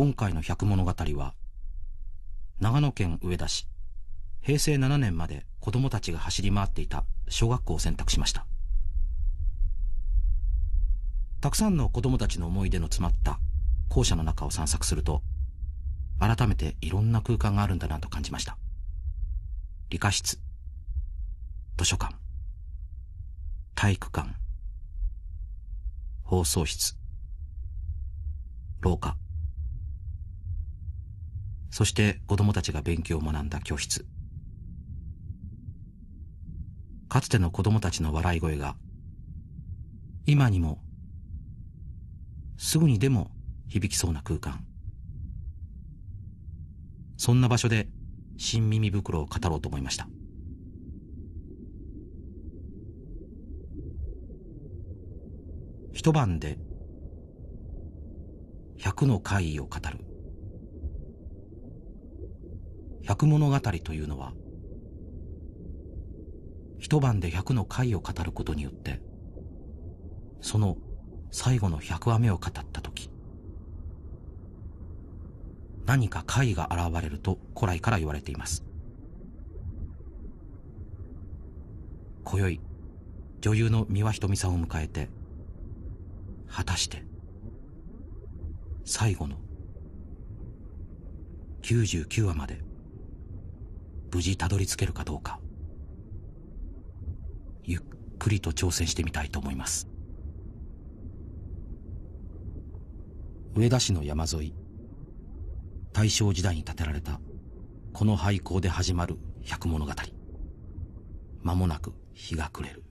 今回の百物語は長野県上田市平成7年まで子供たちが走り回っていた小学校を選択しました。たくさんの子供たちの思い出の詰まった校舎の中を散策すると改めていろんな空間があるんだなと感じました。理科室図書館体育館放送室廊下そして子供たちが勉強を学んだ教室。かつての子供たちの笑い声が今にもすぐにでも響きそうな空間。そんな場所で新耳袋を語ろうと思いました。一晩で百の怪異を語る。百物語というのは一晩で百の怪を語ることによってその最後の百話目を語った時何か怪が現れると古来から言われています。今宵女優の三輪ひとみさんを迎えて果たして最後の99話まで無事たどり着けるかどうか。ゆっくりと挑戦してみたいと思います。上田市の山沿い。大正時代に建てられた。この廃校で始まる百物語。間もなく日が暮れる。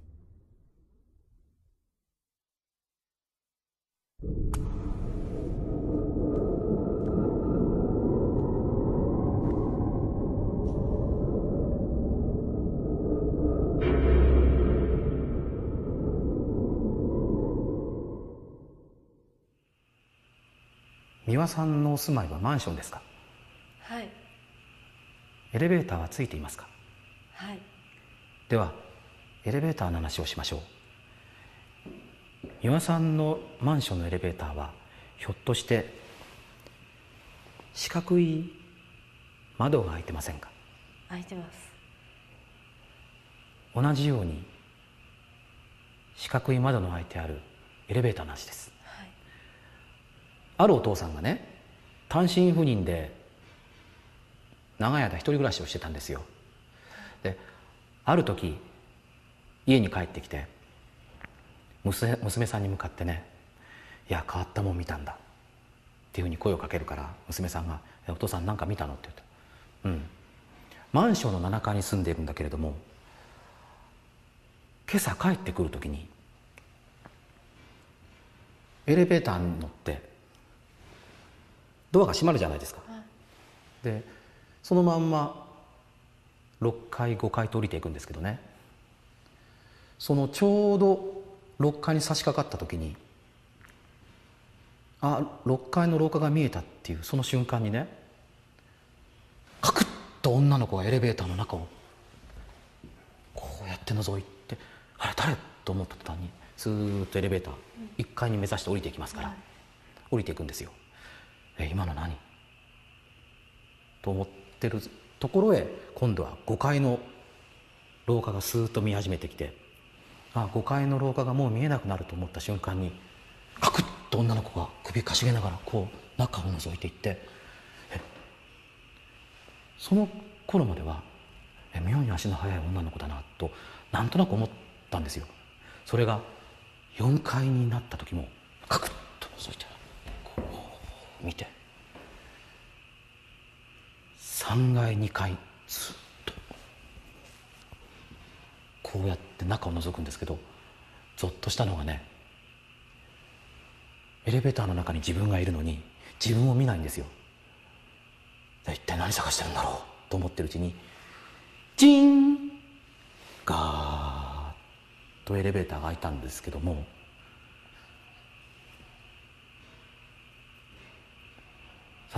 輪さんのお住まいはマンションですか？はい。エレベーターはついていますか？はい。ではエレベーターの話をしましょう。三輪さんのマンションのエレベーターはひょっとして四角い窓が開いてませんか？開いてます。同じように四角い窓の開いてあるエレベーターの話です。はいあるお父さんがね単身赴任で長い間一人暮らしをしてたんですよ。である時家に帰ってきて娘娘さんに向かってね「いや変わったもん見たんだ」っていうふうに声をかけるから娘さんが「お父さん何か見たの?」って言うと「うん。マンションの7階に住んでいるんだけれども今朝帰ってくる時にエレベーターに乗ってドアが閉まるじゃないですか、でそのまんま6階5階と降りていくんですけどね。そのちょうど6階に差し掛かった時にあ6階の廊下が見えたっていうその瞬間にねカクッと女の子がエレベーターの中をこうやって覗いてあれ誰？と思った途端にスーッとエレベーター1階に目指して降りていきますから、降りていくんですよえ今の何？と思ってるところへ今度は5階の廊下がスーッと見始めてきてあ5階の廊下がもう見えなくなると思った瞬間にカクッと女の子が首かしげながらこう中を覗いていってその頃までは妙に足の速い女の子だなとなんとなく思ったんですよ。それが4階になった時もカクッと覗いてこう見て。3階2階ずっと。こうやって中を覗くんですけどゾッとしたのがねエレベーターの中に自分がいるのに自分を見ないんですよ。一体何探してるんだろう？と思ってるうちにチンガーッとエレベーターが開いたんですけども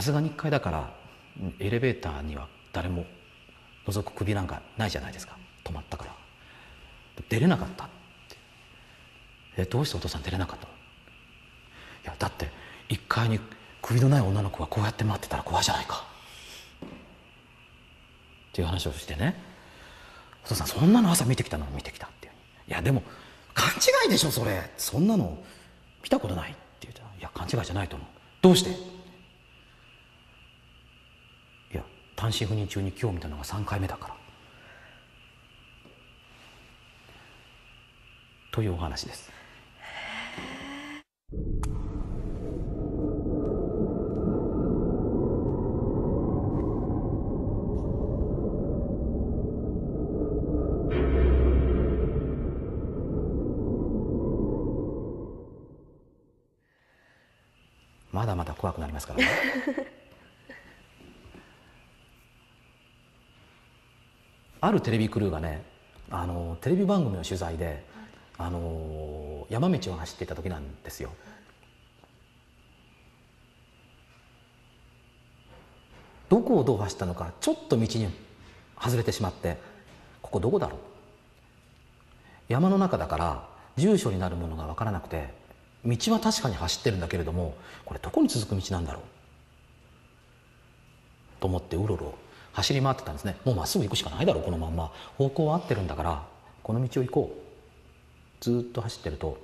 さすがに1階だからエレベーターには誰も覗く首なんかないじゃないですか。止まったから。出れなかったって。えどうしてお父さん出れなかったの？いやだって1階に首のない女の子がこうやって待ってたら怖いじゃないか。っていう話をしてね。お父さんそんなの朝見てきたの？見てきたっていう。いやでも勘違いでしょそれ。そんなの。見たことないって言ったらいや勘違いじゃないと思う。どうしていや単身赴任中に今日見たのが3回目だから。というお話です。まだまだ怖くなりますからね。あるテレビクルーがねあのテレビ番組の取材で、あの山道を走っていた時なんですよ。どこをどう走ったのかちょっと道に外れてしまってここどこだろう。山の中だから住所になるものが分からなくて道は確かに走ってるんだけれどもこれどこに続く道なんだろう。と思ってうろうろ走り回ってたんですね。もうまっすぐ行くしかないだろうこのまんま。方向は合ってるんだからこの道を行こう。ずっと走ってると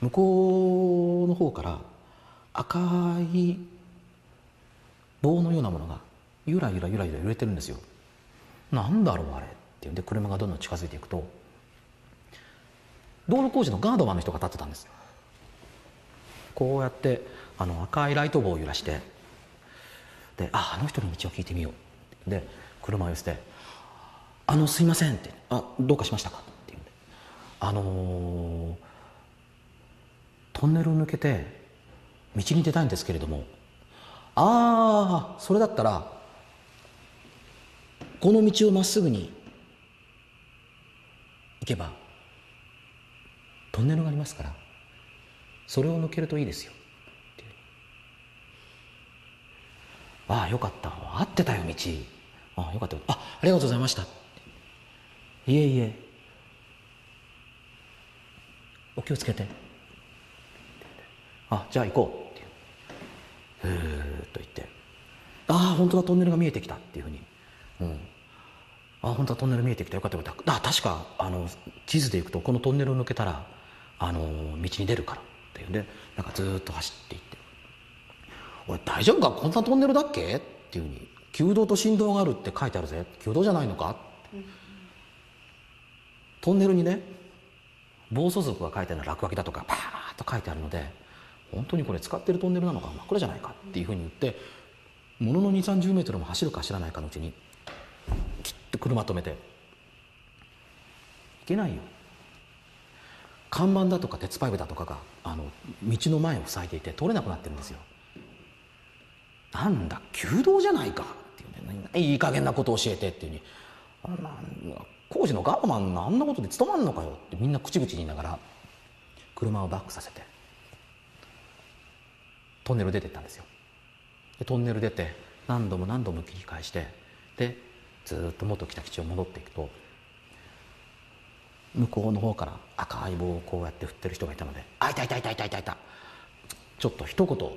向こうの方から赤い棒のようなものがゆらゆらゆらゆら揺れてるんですよ。なんだろうあれ。っていうんで車がどんどん近づいていくと道路工事のガードマンの人が立ってたんです。こうやってあの赤いライト棒を揺らしてでああの人に道を聞いてみよう。で車を寄せて「あのすいません」って「あどうかしましたか?」って言うんであのートンネルを抜けて道に出たいんですけれどもああそれだったらこの道をまっすぐに行けばトンネルがありますからそれを抜けるといいですよ。ああよかった。合ってたよ道。ああよかったよあありがとうございました。いえいえ。お気をつけて。あじゃあ行こう。っていうふーっと言って。ああ本当だトンネルが見えてきたっていうふうに。うん。あ本当だトンネル見えてきた。よかったよかった。あ確かあの地図で行くとこのトンネルを抜けたらあの道に出るからっていうんでなんかずーっと走っていって「俺大丈夫か？こんなトンネルだっけ?」っていうふうに「旧道と振動があるって書いてあるぜ旧道じゃないのか?」トンネルにね暴走族が書いてある落書きだとかパーッと書いてあるので本当にこれ使ってるトンネルなのか真っ暗じゃないか？っていうふうに言ってものの2 3 0メートルも走るか走らないかのうちにきっと車止めていけないよ看板だとか鉄パイプだとかがあの道の前を塞いでいて通れなくなってるんですよなんだ旧道じゃないかっていうねいい加減なこと教えてっていうに。な工事のガーマンあんなことで務まんのかよってみんな口々に言いながら車をバックさせてトンネル出てったんですよ。でトンネル出て何度も何度も切り返してでずっと元来た基地を戻っていくと向こうの方から赤い棒をこうやって振ってる人がいたので「あいたいたいたいたいたいた」ちょっと一言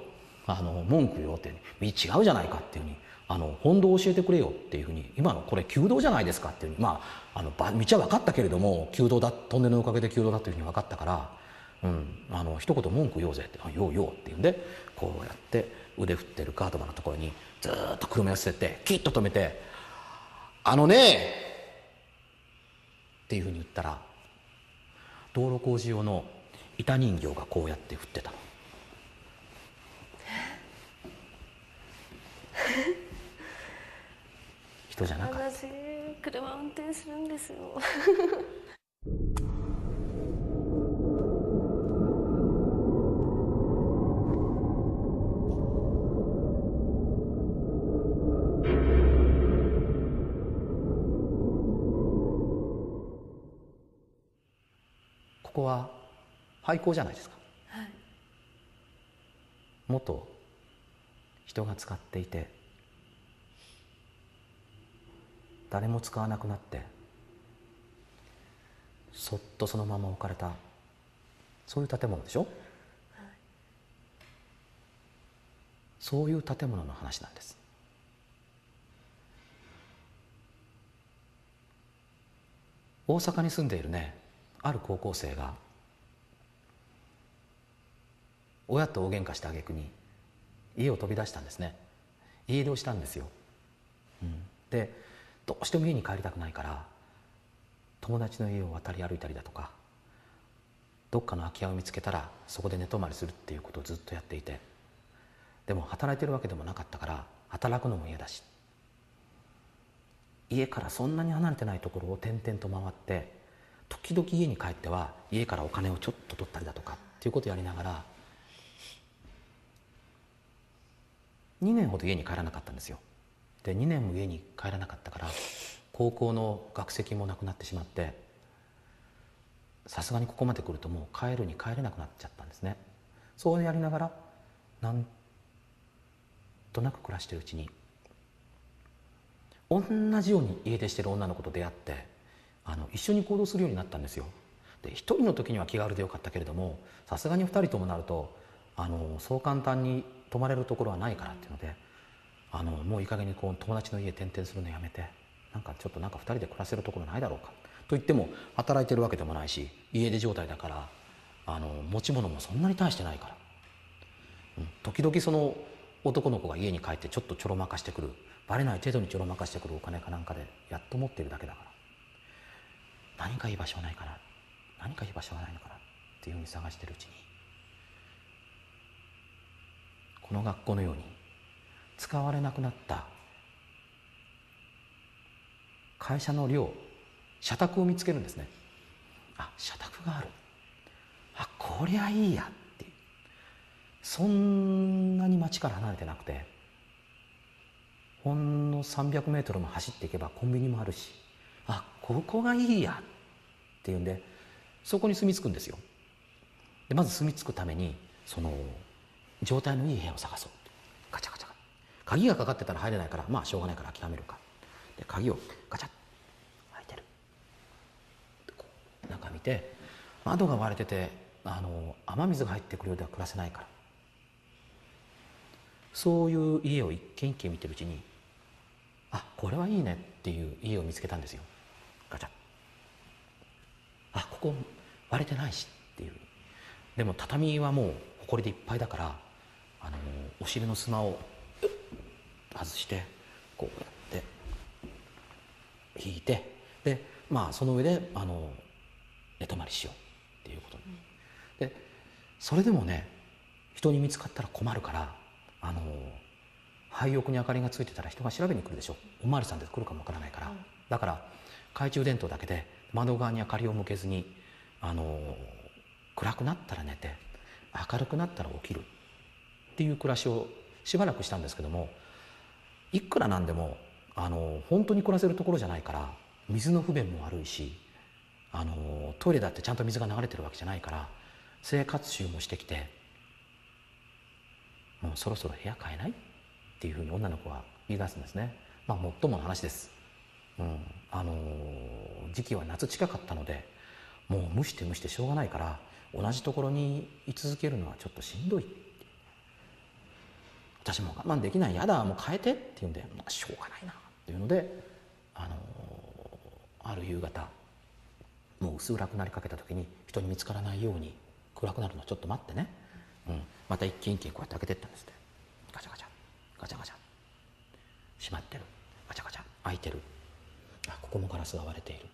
あの文句言おうっていうに道違うじゃないかっていうふうにあの本道を教えてくれよっていうふうに今のこれ旧道じゃないですかっていうまああの道は分かったけれども旧道だトンネルのおかげで旧道だというふうに分かったから、うん、あの一言文句言おうぜって「あ言おう言おう」って言うんでこうやって腕振ってるガードマのところにずっと車寄せてキッと止めて「あのね」っていうふうに言ったら道路工事用の板人形がこうやって振ってたの。人じゃなかった。私車運転するんですよ。ここは廃校じゃないですか。はい。元人が使っていて誰も使わなくなってそっとそのまま置かれたそういう建物でしょ、そういう建物の話なんです。大阪に住んでいるねある高校生が親と大喧嘩した挙句に家を飛び出したんですね。家出をしたんですよ、うん、でどうしても家に帰りたくないから友達の家を渡り歩いたりだとかどっかの空き家を見つけたらそこで寝泊まりするっていうことをずっとやっていてでも働いてるわけでもなかったから働くのも嫌だし家からそんなに離れてないところを転々と回って時々家に帰っては家からお金をちょっと取ったりだとかっていうことをやりながら2年ほど家に帰らなかったんですよ。で2年も家に帰らなかったから高校の学籍もなくなってしまってさすがにここまで来るともう帰るに帰れなくなっちゃったんですね。そうやりながらなんとなく暮らしてるうちに同じように家出してる女の子と出会ってあの一緒に行動するようになったんですよ。で一人の時には気軽でよかったけれどもさすがに二人ともなるとあのそう簡単に泊まれるところはないからっていうのであのもういい加減にこう友達の家転々するのやめてなんかちょっとなんか2人で暮らせるところないだろうかと言っても働いてるわけでもないし家出状態だからあの持ち物もそんなに大してないから、うん、時々その男の子が家に帰ってちょっとちょろまかしてくるバレない程度にちょろまかしてくるお金かなんかでやっと持ってるだけだから何かいい場所はないかな何かいい場所はないのかなっていうふうに探してるうちにこの学校のように使われなくなった会社の寮社宅を見つけるんですね。あ社宅がある。あこりゃいいやってそんなに町から離れてなくてほんの300メートルも走っていけばコンビニもあるしあここがいいやっていうんでそこに住み着くんですよ。でまず住み着くためにその状態のいい部屋を探そう。ガチャガチャ。鍵がかかってたら入れないからまあしょうがないから諦めるか。で鍵をガチャッ。開いてる。中見て窓が割れててあの雨水が入ってくるようでは暮らせないから。そういう家を一軒一軒見てるうちにあこれはいいねっていう家を見つけたんですよ。ガチャあここ割れてないしっていう。でも畳はもう埃でいっぱいだからあのお尻の砂を外してこうやって引いてでまあその上であの寝泊まりしようっていうことに、でそれでもね人に見つかったら困るからあの廃屋に明かりがついてたら人が調べに来るでしょ。お巡りさんで来るかもわからないから、うん、だから懐中電灯だけで窓側に明かりを向けずにあの暗くなったら寝て明るくなったら起きるっていう暮らしをしばらくしたんですけどもいくらなんでもあの本当に暮らせるところじゃないから水の不便も悪いしあのトイレだってちゃんと水が流れてるわけじゃないから生活習もしてきてもうそろそろ部屋変えない？っていうふうに女の子は言い出すんですね。まあもっともの話です、うん、あの時期は夏近かったのでもう蒸して蒸してしょうがないから同じところに居続けるのはちょっとしんどい。私も我慢できないやだもう変えてって言うんで、まあ、しょうがないなっていうのであのある夕方もう薄暗くなりかけた時に人に見つからないように暗くなるのちょっと待ってね、うん、また一軒一軒こうやって開けてったんですって。ガチャガチャ。ガチャガチャ。閉まってる。ガチャガチャ。開いてる。あここもガラスが割れている。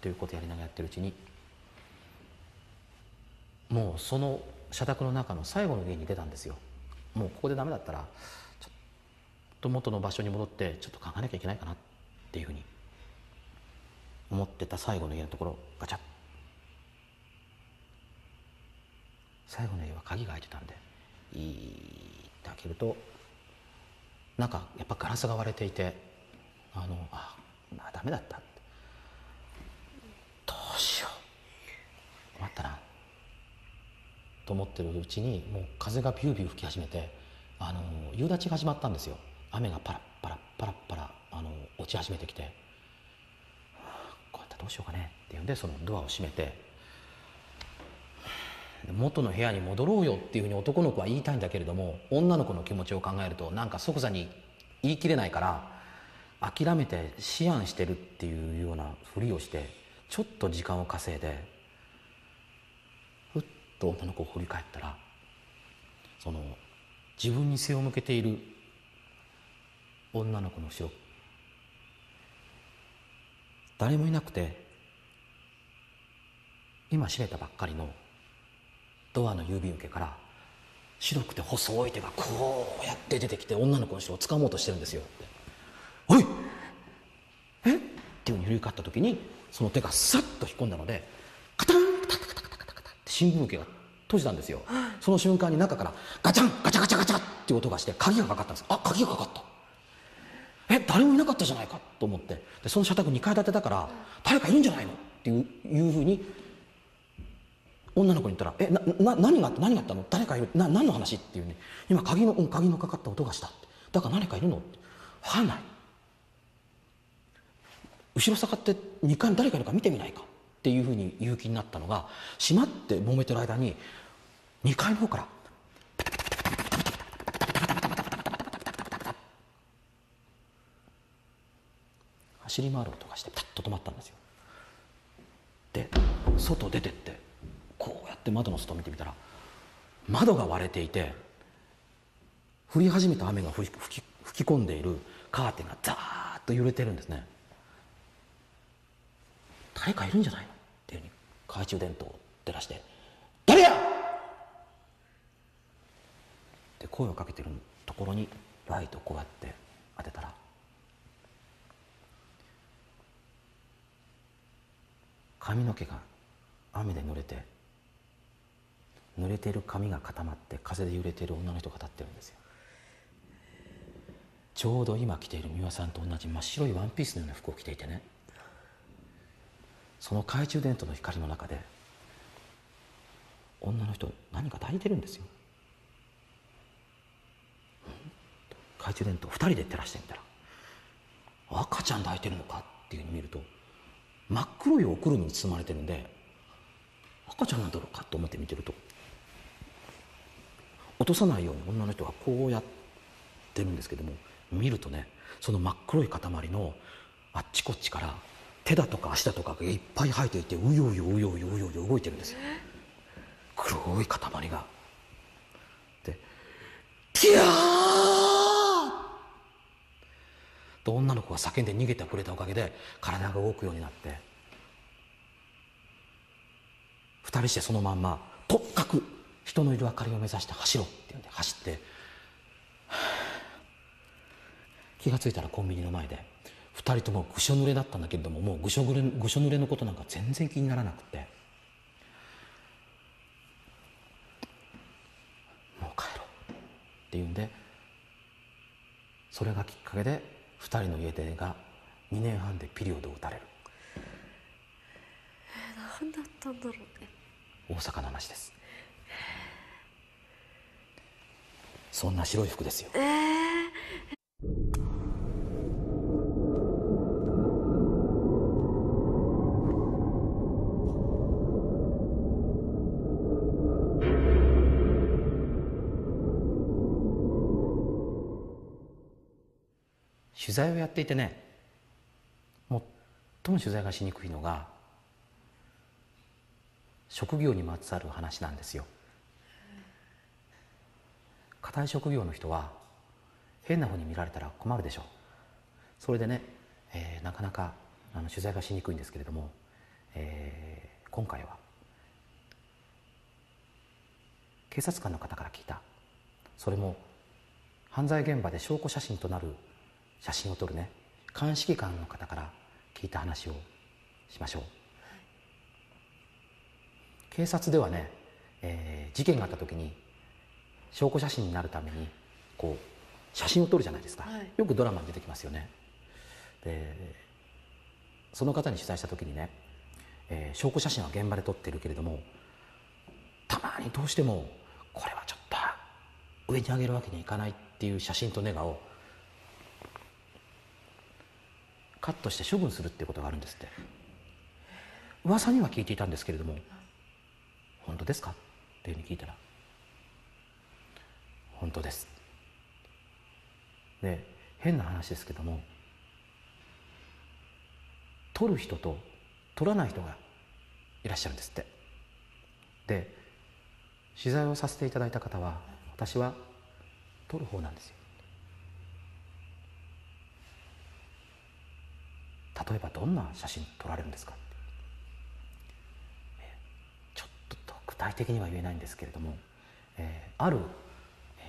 ということをやりながらやってるうちにもうその社宅の中の最後の家に出たんですよ。もうここでダメだったらちょっと元の場所に戻ってちょっと考えなきゃいけないかなっていうふうに思ってた最後の家のところガチャッ。最後の家は鍵が開いてたんでいいって開けるとなんかやっぱガラスが割れていてあのああダメだった。どうしよう。困ったな。と思ってるうちにもう風がビュービュー吹き始めてあの夕立が始まったんですよ。雨がパラッパラッパラッパラあの落ち始めてきて、こうやってどうしようかね。っていうんでそのドアを閉めて。元の部屋に戻ろうよっていうふうに男の子は言いたいんだけれども女の子の気持ちを考えるとなんか即座に言い切れないから諦めて思案してるっていうようなふりをしてちょっと時間を稼いでと女の子を振り返ったらその自分に背を向けている女の子の後ろ誰もいなくて今閉めたばっかりのドアの郵便受けから白くて細い手がこうやって出てきて女の子の後ろを掴もうとしてるんですよ「おいえ？っ?」ていうふうに振り返った時にその手がさっと引っ込んだのでカタンカタカタカタカタカタって新聞受けが閉じたんですよ。その瞬間に中からガチャンガチャガチャガチャっていう音がして鍵がかかったんです。あ鍵がかかった。え誰もいなかったじゃないかと思って。でその社宅2階建てだから誰かいるんじゃないの？っていういうふうに女の子に言ったら「えなな何があった何があったの？誰かいる？な何の話?」っていうね今鍵の、鍵のかかった音がした。だから何かいるの？って分かんない。後ろ下がって2階に誰かいるか見てみないか。っていうふうに言う気になったのが閉まって揉めてる間に2階の方から走り回る音がしてピタッと止まったんですよ。で外出てってこうやって窓の外見てみたら窓が割れていて降り始めた雨が吹き吹き込んでいるカーテンがザーッと揺れてるんですね。誰かいるんじゃないの？っていうふうに懐中電灯を照らして「誰や!」って声をかけてるところにライトをこうやって当てたら。髪の毛が雨で濡れて濡れてる髪が固まって風で揺れてる女の人が立ってるんですよ。ちょうど今着ている美輪さんと同じ真っ白いワンピースのような服を着ていてね。その懐中電灯の光の中で女の人何か抱いてるんですよ。懐中電灯2人で照らしてみたら赤ちゃん抱いてるのかっていうふうに見ると真っ黒いおくるみに包まれてるんで赤ちゃんなんだろうかと思って見てると落とさないように女の人がこうやってるんですけども見るとねその真っ黒い塊のあっちこっちから手だとか足だとかがいっぱい生えていてうようようようようようよ動いてるんですよ。黒い塊が。でキャー！と女の子が叫んで逃げてくれたおかげで体が動くようになって二人してそのまんまとっかく人のいる明かりを目指して走ろうって言うんで走って気が付いたらコンビニの前で二人ともぐしょ濡れだったんだけれどももうぐしょ濡れぐしょ濡れのことなんか全然気にならなくて。もう帰ろう。っていうんでそれがきっかけで二人の家出が2年半でピリオドを打たれる。何だったんだろうね。大阪の話です。そんな白い服ですよ。えー、材をやっていてね最も取材がしにくいのが職業にまつわる話なんですよ。硬い職業の人は変なふうに見られたら困るでしょう。それでね、えーなかなかあの取材がしにくいんですけれども、えー今回は警察官の方から聞いた。それも犯罪現場で証拠写真となる写真を撮るね。鑑識官の方から聞いた話をしましょう、警察ではね、えー事件があった時に証拠写真になるためにこう写真を撮るじゃないですか、はい。よくドラマに出てきますよね。でその方に取材した時にね、えー証拠写真は現場で撮ってるけれどもたまにどうしてもこれはちょっと上に上げるわけにはいかないっていう写真とネガをカットして処分するっていうことがあるんですって。噂には聞いていたんですけれども本当ですか？っていうふうに聞いたら「本当です」で変な話ですけども取る人と取らない人がいらっしゃるんですって。で取材をさせていただいた方は私は取る方なんですよ。例えばどんな写真撮られるんですか？ちょっと具体的には言えないんですけれども、えー、ある、え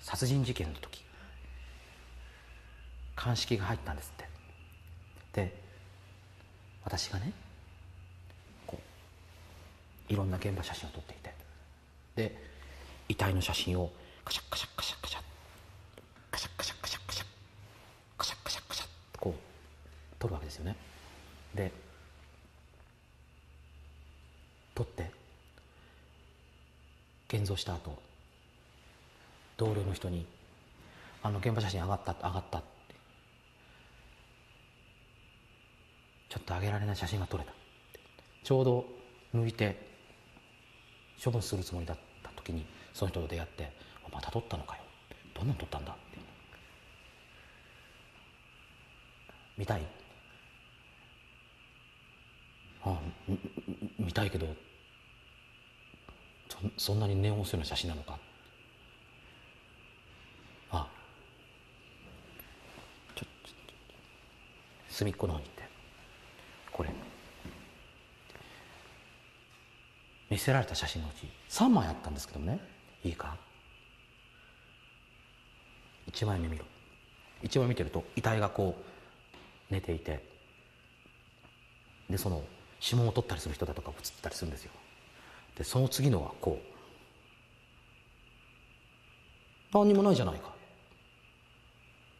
ー、殺人事件の時鑑識が入ったんですって。で私がねこういろんな現場写真を撮っていてで遺体の写真をカシャカシャカシャカシャカシャカシャカシャカシャカシャカシャカシャってこう撮るわけですよね。で撮って現像した後同僚の人に「あの現場写真上がった上がった」ってちょっと上げられない写真が撮れたちょうど抜いて処分するつもりだった時にその人と出会って「また撮ったのかよ」どんなの撮ったんだ?」って。見たい。あ見たいけどそんなに念を押すような写真なのか？あちょちょ隅っこの方に行って。これ。見せられた写真のうち3枚あったんですけどもね。いいか？1枚目見ろ。1枚見てると遺体がこう寝ていて。でその指紋を取ったりする人だとか写ったりするんですよ。でその次のはこう何にもないじゃないか。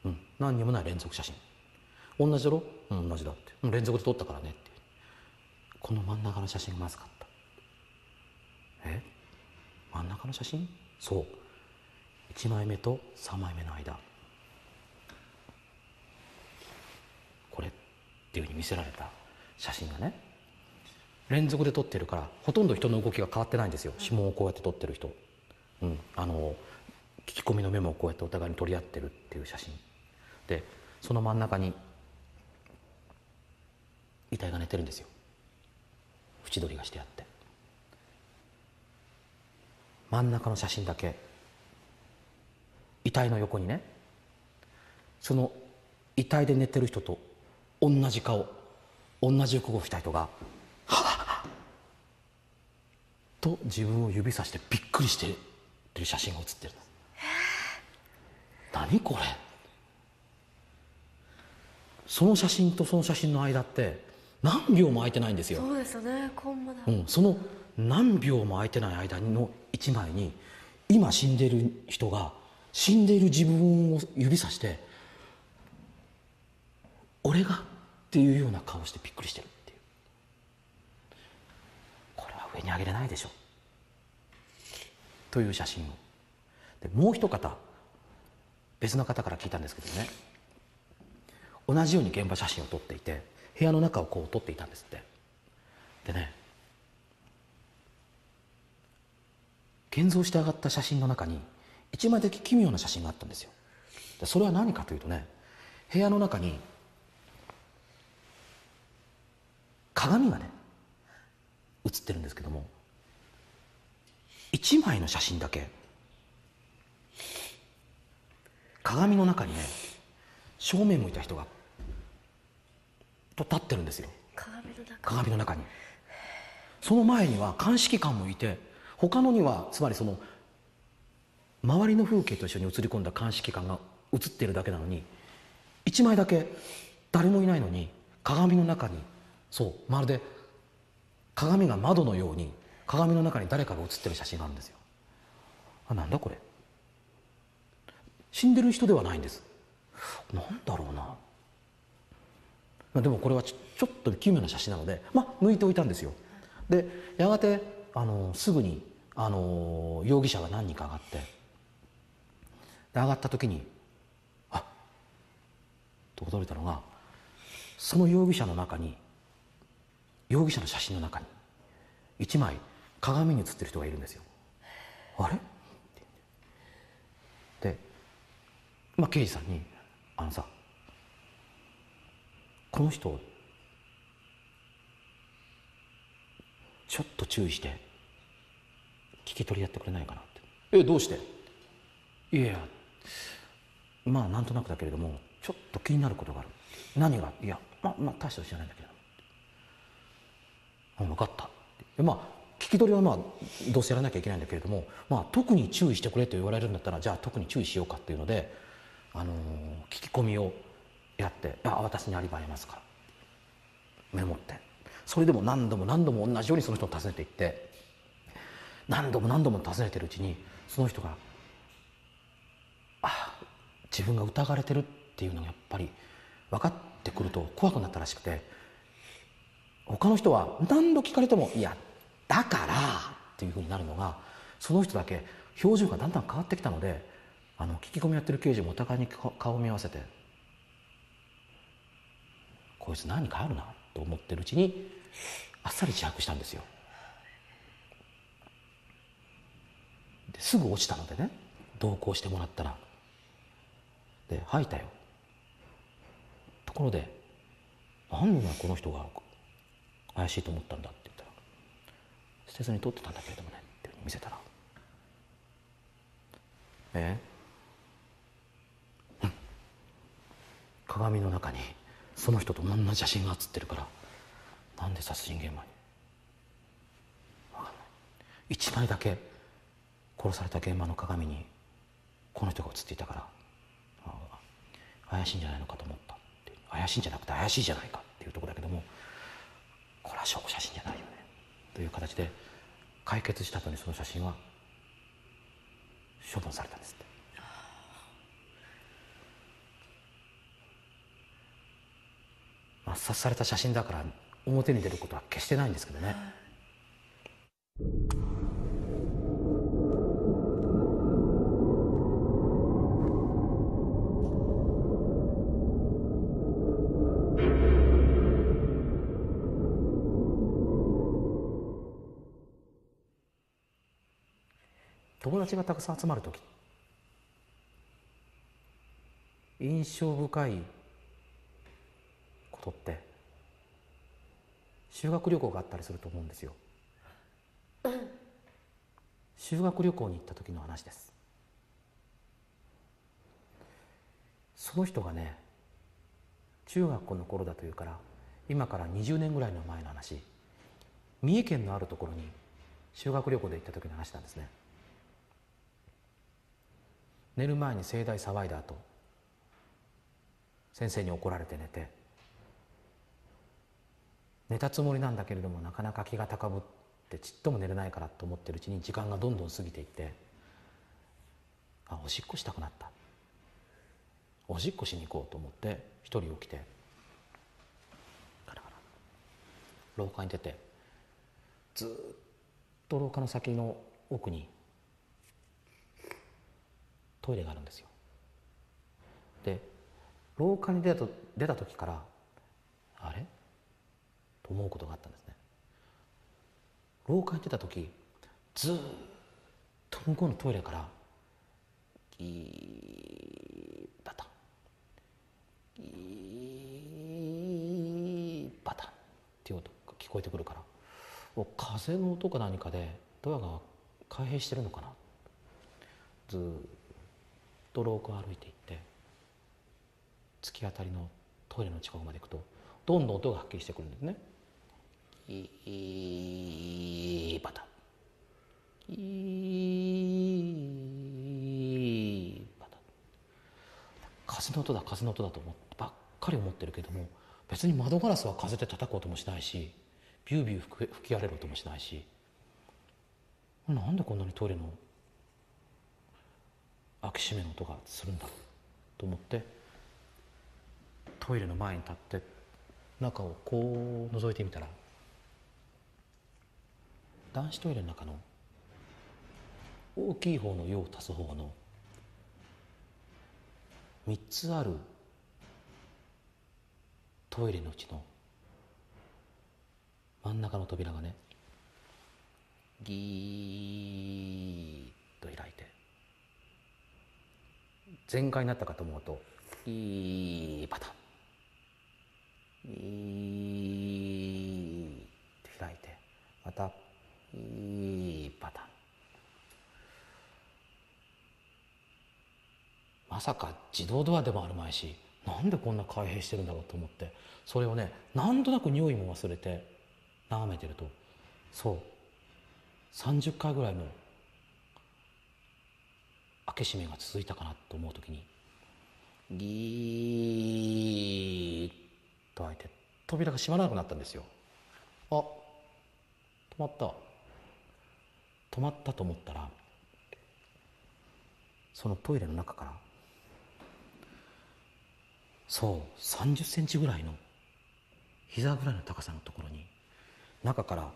うん何にもない連続写真。同じだろ？うん同じだって。連続で撮ったからねって。この真ん中の写真がまずかった。え？真ん中の写真？そう。1枚目と3枚目の間。これっていうふうに見せられた写真がね。連続で撮ってるからほとんど人の動きが変わってないんですよ。指紋をこうやって撮ってる人、うん、あの聞き込みのメモをこうやってお互いに取り合ってるっていう写真。でその真ん中に遺体が寝てるんですよ。縁取りがしてあって。真ん中の写真だけ遺体の横にねその遺体で寝てる人と同じ顔同じ服を着た人がと自分を指さしてびっくりしてるっていう写真が写ってる何これ。その写真とその写真の間って何秒も空いてないんですよ。そうですよね。コンマだ、うん、その何秒も空いてない間の一枚に今死んでいる人が死んでいる自分を指さして「俺が?」っていうような顔してびっくりしてるっていうこれは上に上げれないでしょ。という写真を。でもう一方別の方から聞いたんですけどね。同じように現場写真を撮っていて部屋の中をこう撮っていたんですって。でね現像して上がった写真の中に一枚だけ奇妙な写真があったんですよ。でそれは何かというとね部屋の中に鏡がね写ってるんですけども一枚の写真だけ鏡の中にね正面向いた人がと立ってるんですよ。鏡の中。に。その前には鑑識官もいて他のにはつまりその周りの風景と一緒に映り込んだ鑑識官が映っているだけなのに一枚だけ誰もいないのに鏡の中にそうまるで鏡が窓のように鏡の中に誰かが写ってる写真があるんですよ。あなんだこれ。死んでる人ではないんです。なんだろうな。でもこれはちょっと奇妙な写真なのでまあ抜いておいたんですよ。でやがてあのすぐにあの容疑者が何人か上がって上がった時にあっと驚いたのがその容疑者の中に容疑者の写真の中に一枚鏡に映ってる人がいるんですよ。あれ？でまあ刑事さんに「あのさこの人ちょっと注意して聞き取りやってくれないかな」って「えどうして?」いやまあなんとなくだけれどもちょっと気になることがある。何が？いやまあまあ大したこと知らないんだけどあ分かった。でまあ聞き取りはまあどうせやらなきゃいけないんだけれども、まあ、特に注意してくれと言われるんだったらじゃあ特に注意しようかっていうので、あのー聞き込みをやって「あ私にアリバイありますか。ら」メモって。それでも何度も何度も同じようにその人を訪ねていって何度も何度も訪ねてるうちにその人があ自分が疑われてるっていうのがやっぱり分かってくると怖くなったらしくて他の人は何度聞かれても「いやだから」っていうふうになるのがその人だけ表情がだんだん変わってきたのであの聞き込みやってる刑事もお互いに顔を見合わせて「こいつ何かあるな」と思ってるうちにあっさり自白したんですよ。ですぐ落ちたのでね同行してもらったら「で吐いたよ」ところで「なんでこの人が。怪しいと思ったんだ」って言ったら「捨てずに取ってたんだけれどもね」って見せたら「え？鏡の中にその人と同じ写真が写ってるからなんで殺人現場に？わかんない。一枚だけ殺された現場の鏡にこの人が写っていたから怪しいんじゃないのかと思ったって。怪しいんじゃなくて怪しいじゃないかっていうところだけどもこれは証拠写真じゃないよね。という形で解決した後にその写真は処分されたんですって。抹殺された写真だから表に出ることは決してないんですけどね、達がたくさん集まる時印象深いことって修学旅行があったりすると思うんですよ。修学旅行に行った時の話です。その人がね中学校の頃だというから今から20年ぐらいの前の話三重県のあるところに修学旅行で行った時の話なんですね。寝る前に盛大騒いだ後先生に怒られて寝て寝たつもりなんだけれどもなかなか気が高ぶってちっとも寝れないからと思ってるうちに時間がどんどん過ぎていってあおしっこしたくなった。おしっこしに行こうと思って一人起きて廊下に出てずっと廊下の先の奥にトイレがあるんですよ。で廊下に出た出た時からあれ？と思うことがあったんですね。廊下に出た時ずっと向こうのトイレからギーバタン。ギーバタン。っていう音が聞こえてくるから。お風の音か何かでドアが開閉してるのかな。ずーっと廊下を歩いていって突き当たりのトイレの近くまで行くとどんどん音がはっきりしてくるんですね。いいバタいいバタ風の音だ風の音だと思ってばっかり思ってるけども別に窓ガラスは風で叩く音もしないしビュービュー吹き荒れる音もしないし。なんでこんなにトイレの開き閉めの音がするんだと思ってトイレの前に立って中をこう覗いてみたら男子トイレの中の大きい方の用を足す方の3つあるトイレのうちの真ん中の扉がねギーッと開いて全開になったかと思うとギーパタン。ギーッと開いてまたギーパターン。まさか自動ドアでもあるまいしなんでこんな開閉してるんだろうと思ってそれをねなんとなく匂いも忘れて眺めてると。そう。30回ぐらいの開け閉めが続いたかなと思う時にギーッと開いて扉が閉まらなくなったんですよ。あ止まった。止まったと思ったらそのトイレの中からそう30センチぐらいの膝ぐらいの高さのところに中から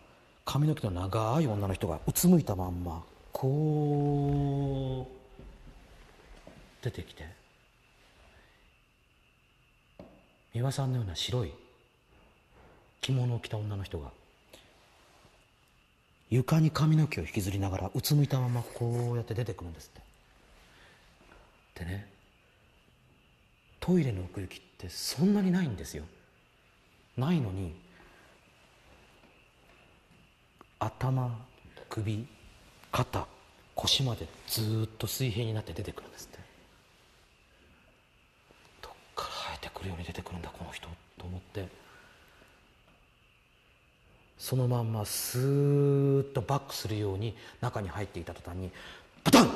髪の毛の長い女の人がうつむいたまんまこう出てきて。美輪さんのような白い着物を着た女の人が床に髪の毛を引きずりながらうつむいたままこうやって出てくるんですって。でねトイレの奥行きってそんなにないんですよ。ないのに頭首肩腰までずっと水平になって出てくるんですってどっから生えてくるように出てくるんだこの人と思って。そのまんまスーッとバックするように中に入っていた途端にパタン！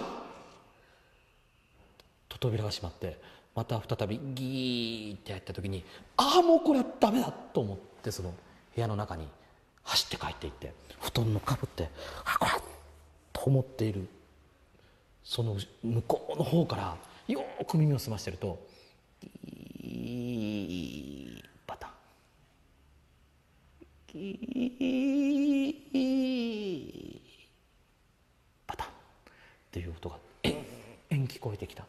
と扉が閉まってまた再びギーってやった時にああもうこれはダメだと思ってその部屋の中に走って帰っていって布団のかぶってあこれと思っている。その向こうの方からよく耳を澄ましてるとギーパタン。ギーパタン。っていう音が延々聞こえてきた。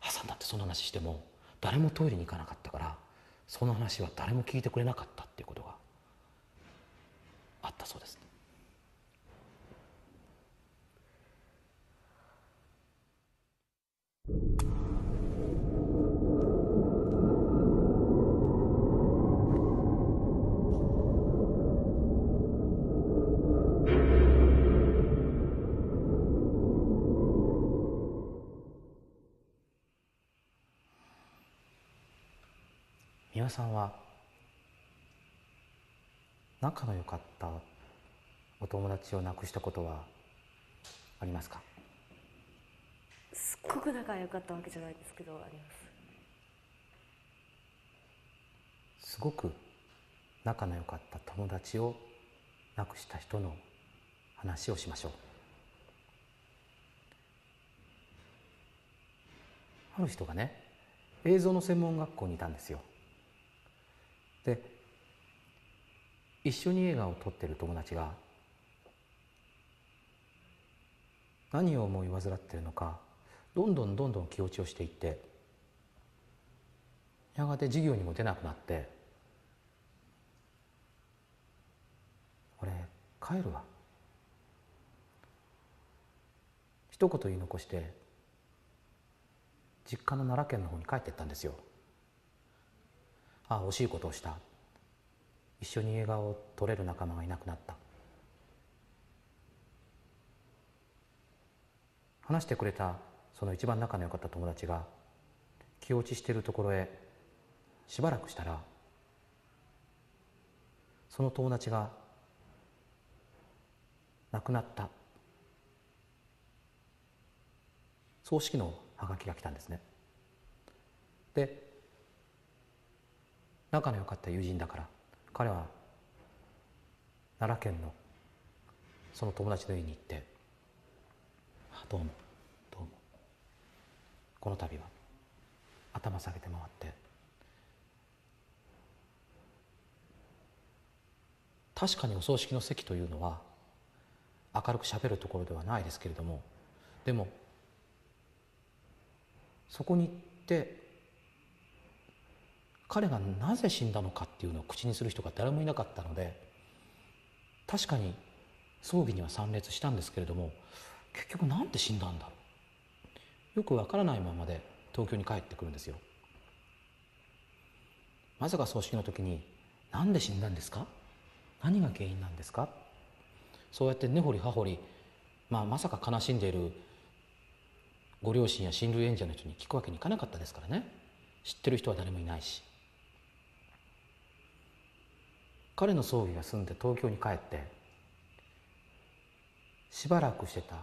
朝になってその話しても誰もトイレに行かなかったからその話は誰も聞いてくれなかったっていうことがあったそうです。三輪さんは仲の良かったお友達を亡くしたことはありますか？すっごく仲良かったわけじゃないですけどあります。すごく仲の良かった友達を亡くした人の話をしましょう。ある人がね映像の専門学校にいたんですよ。で一緒に映画を撮ってる友達が何を思い患ってるのかどんどんどんどん気落ちをしていってやがて授業にも出なくなって「俺帰るわ」一言言い残して実家の奈良県の方に帰ってったんですよ。ああ惜しいことをした。一緒に映画を撮れる仲間がいなくなった。話してくれたその一番仲の良かった友達が気落ちしているところへしばらくしたらその友達が亡くなった。葬式のハガキが来たんですね。で仲の良かった友人だから彼は奈良県のその友達の家に行って「どうもどうも。この度は頭下げて回って確かにお葬式の席というのは明るくしゃべるところではないですけれどもでもそこに行って彼がなぜ死んだのかっていうのを口にする人が誰もいなかったので確かに葬儀には参列したんですけれども結局なんで死んだんだろう。よくわからないままで東京に帰ってくるんですよ。まさか葬式の時に「なんで死んだんですか？何が原因なんですか?」そうやって根掘り葉掘り、まあ、まさか悲しんでいるご両親や親類縁者の人に聞くわけにいかなかったですからね。知ってる人は誰もいないし。彼の葬儀が済んで東京に帰ってしばらくしてた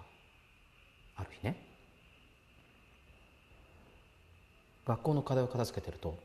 ある日ね学校の課題を片付けてると